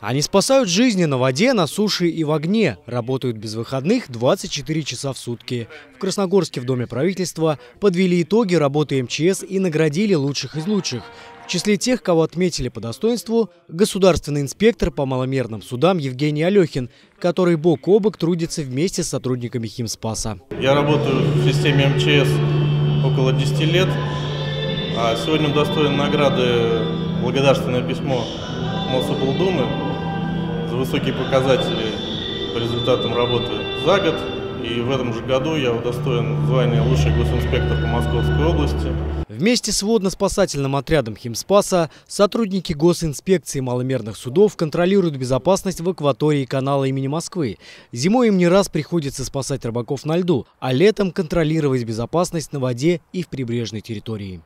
Они спасают жизни на воде, на суше и в огне. Работают без выходных 24 часа в сутки. В Красногорске в Доме правительства подвели итоги работы МЧС и наградили лучших из лучших. В числе тех, кого отметили по достоинству, государственный инспектор по маломерным судам Евгений Алехин, который бок о бок трудится вместе с сотрудниками Химспаса. Я работаю в системе МЧС около 10 лет. А сегодня удостоен награды благодарственное письмо Мособлдумы за высокие показатели по результатам работы за год. И в этом же году я удостоен звания лучший госинспектор по Московской области. Вместе с водно-спасательным отрядом Химспаса сотрудники госинспекции маломерных судов контролируют безопасность в акватории канала имени Москвы. Зимой им не раз приходится спасать рыбаков на льду, а летом контролировать безопасность на воде и в прибрежной территории.